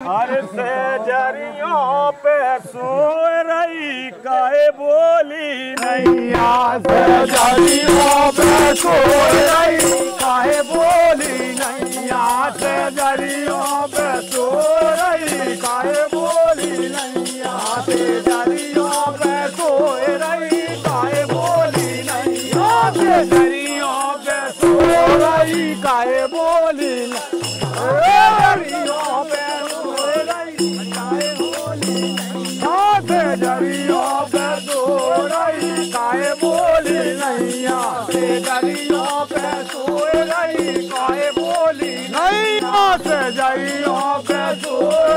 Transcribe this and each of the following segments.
हर से जरियों पे सो रही, काहे बोली नैया से जरियों पे सो रही, काहे बोली नैया से जरियों पे सो रही, काहे बोली नैया से जरियों डरियो पे सोए रही बोली नैया से जइयो पे सोए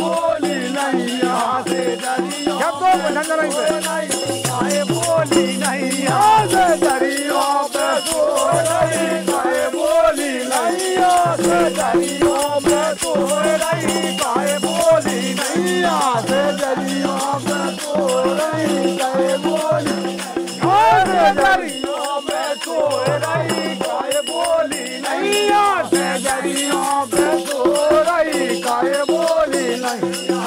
बोली नैया से डरियो क्या तो रही बोली नैया से डरियो बोली नैया से डरियो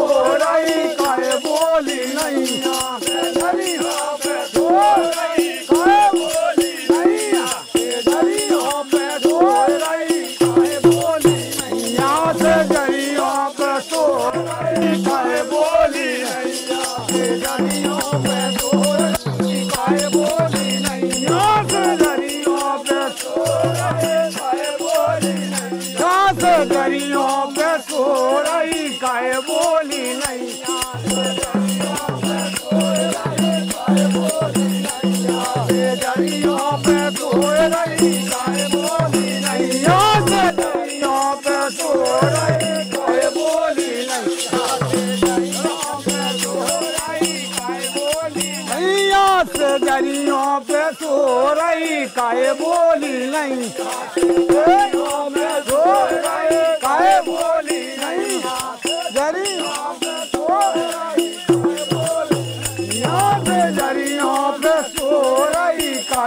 我来开玻璃来呀。बोली नैया पे सो रही से जरियों पे सो रही काहे बोली नैया से रही काहे बोली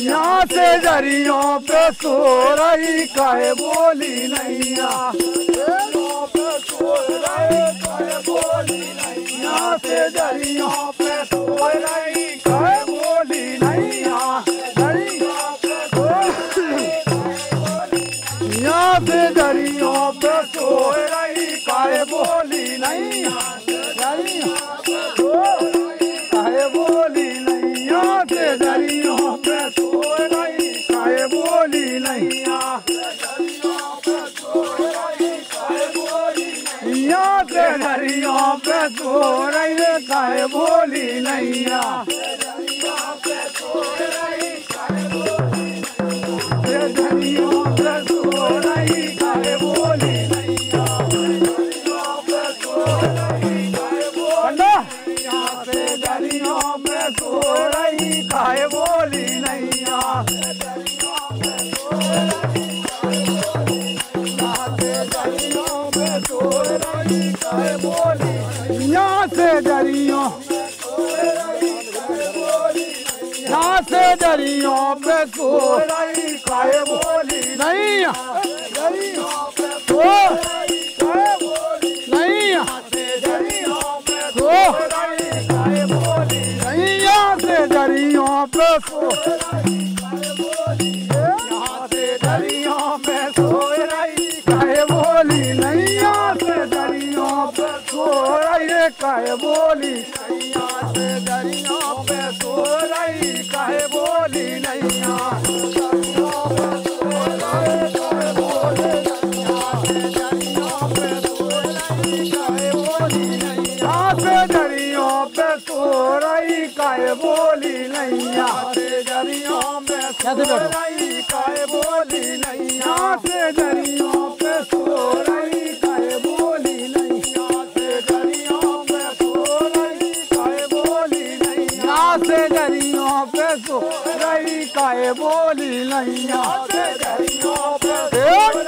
यहाँ से जरियों पे सो रही काहे बोली नैया यहाँ से जरियों पे सो रही काहे बोली नैया यहाँ से दरियों पे सो हो रही काहे बोली नैया। दरियों पे सोराई नहीं पे सोराई काहे बोली नहीं दरियों पे सोराई काहे बोली से दरियों पे सोराई काहे बोली यहाँ से दरियों पे सोराई काहे बोली बोली सोरई काय बोली नैया से दरियों पे सोरई काय बोली नैया से दरियों पे सोरई काय बोली नैया? से दरियों पे सोरई काय बोली नैया से दरियों पे